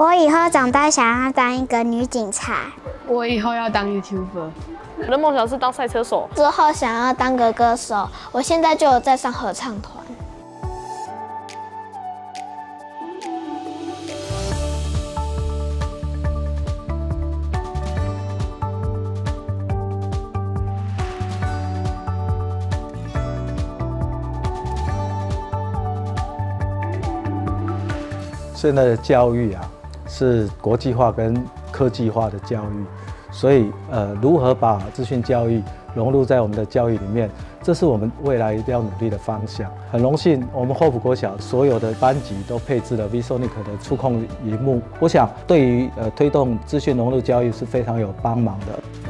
我以后长大想要当一个女警察。我以后要当 YouTuber。我的梦想是当赛车手。之后想要当个歌手。我现在就有在上合唱团。现在的教育啊，是国际化跟科技化的教育，所以呃，如何把资讯教育融入在我们的教育里面，这是我们未来一定要努力的方向。很荣幸，我们霍普国小所有的班级都配置了 VisoNic 的触控荧幕，我想对于呃推动资讯融入教育是非常有帮忙的。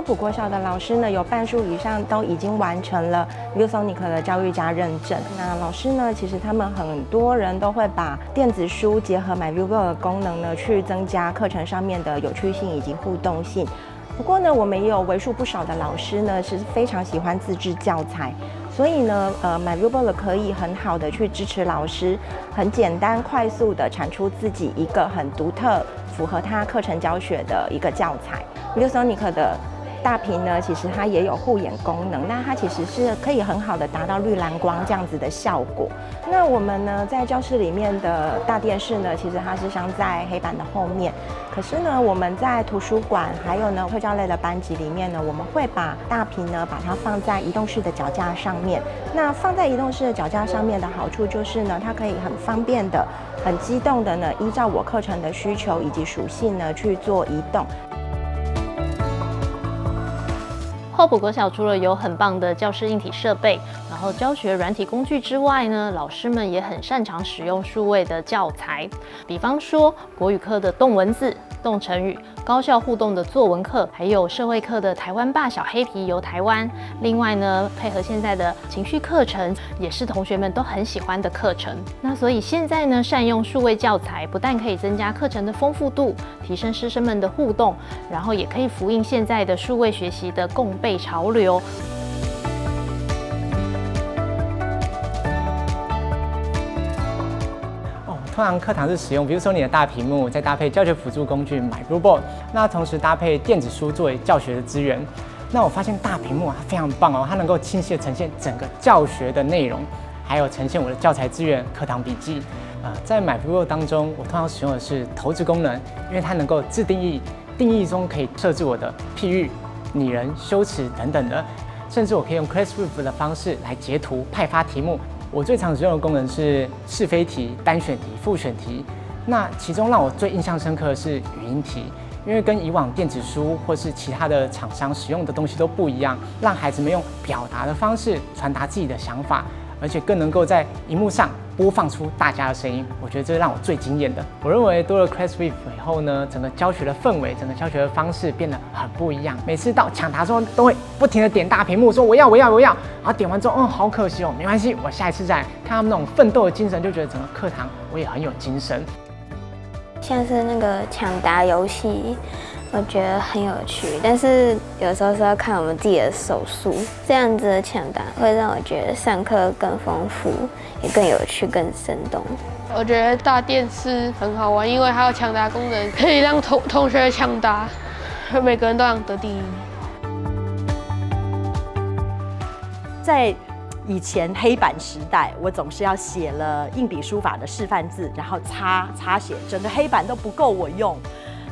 普国小的老师呢，有半数以上都已经完成了 ViewSonic 的教育家认证。那老师呢，其实他们很多人都会把电子书结合 MyViewBook 的功能呢，去增加课程上面的有趣性以及互动性。不过呢，我们也有为数不少的老师呢，是非常喜欢自制教材。所以呢，呃，MyViewBook 可以很好的去支持老师，很简单快速的产出自己一个很独特、符合他课程教学的一个教材。ViewSonic 的大屏呢，其实它也有护眼功能，那它其实是可以很好的达到绿蓝光这样子的效果。那我们呢，在教室里面的大电视呢，其实它是镶在黑板的后面。可是呢，我们在图书馆还有呢科教类的班级里面呢，我们会把大屏呢把它放在移动式的脚架上面。那放在移动式的脚架上面的好处就是呢，它可以很方便的、很机动的呢，依照我课程的需求以及属性呢去做移动。厚普国小除了有很棒的教室硬体设备，然后教学软体工具之外呢，老师们也很擅长使用数位的教材，比方说国语课的动文字。动成语、高效互动的作文课，还有社会课的台湾霸小黑皮游台湾。另外呢，配合现在的情绪课程，也是同学们都很喜欢的课程。那所以现在呢，善用数位教材，不但可以增加课程的丰富度，提升师生们的互动，然后也可以呼应现在的数位学习的共被潮流。通常课堂是使用，比如说你的大屏幕，再搭配教学辅助工具 MyBlueboard，那同时搭配电子书作为教学的资源。那我发现大屏幕它非常棒哦，它能够清晰的呈现整个教学的内容，还有呈现我的教材资源、课堂笔记。呃，在 MyBlueboard 当中，我通常使用的是投掷功能，因为它能够自定义，定义中可以设置我的譬喻、拟人、修辞等等的，甚至我可以用 Classroom 的方式来截图、派发题目。我最常使用的功能是是非题、单选题、复选题。那其中让我最印象深刻的是语音题，因为跟以往电子书或是其他的厂商使用的东西都不一样，让孩子们用表达的方式传达自己的想法。而且更能够在荧幕上播放出大家的声音，我觉得这是让我最惊艳的。我认为多了 Classroom 以后呢，整个教学的氛围、整个教学的方式变得很不一样。每次到抢答中，都会不停的点大屏幕，说我要我要我要。然后点完之后，嗯，好可惜哦，没关系，我下一次再看他们那种奋斗的精神，就觉得整个课堂我也很有精神。像是那个抢答游戏。我觉得很有趣，但是有时候是要看我们自己的手速。这样子的抢答会让我觉得上课更丰富，也更有趣、更生动。我觉得大电视很好玩，因为它有抢答功能，可以让同同学抢答，每个人都想得第一。在以前黑板时代，我总是要写了硬笔书法的示范字，然后擦擦写，整个黑板都不够我用。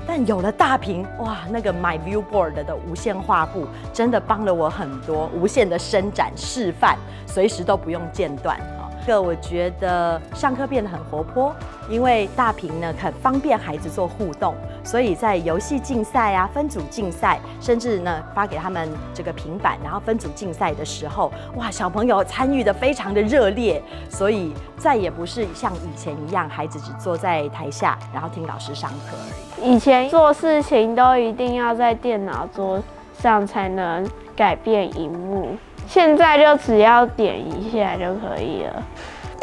但有了大屏，哇，那个 My View Board 的无线画布真的帮了我很多，无限的伸展示范，随时都不用间断啊。这个我觉得上课变得很活泼，因为大屏呢很方便孩子做互动，所以在游戏竞赛啊、分组竞赛，甚至呢发给他们这个平板，然后分组竞赛的时候，哇，小朋友参与的非常的热烈，所以再也不是像以前一样，孩子只坐在台下，然后听老师上课而已。以前做事情都一定要在电脑桌上才能改变荧幕。现在就只要点一下就可以了。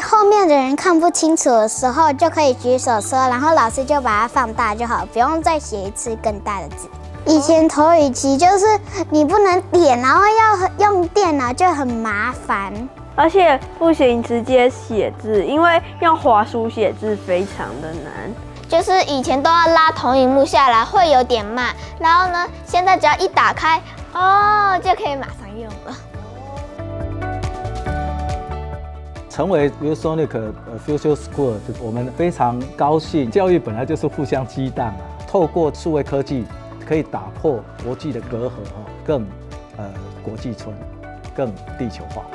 后面的人看不清楚的时候，就可以举手说，然后老师就把它放大就好，不用再写一次更大的字。以前投影机就是你不能点，然后要用电脑就很麻烦。而且不行直接写字，因为用滑鼠写字非常的难。就是以前都要拉投影幕下来，会有点慢。然后呢，现在只要一打开，哦，就可以马上用了。成为 ViewSonic 呃 Future School，就是我们非常高兴。教育本来就是互相激荡啊，透过数位科技，可以打破国际的隔阂哈，更呃国际村，更地球化。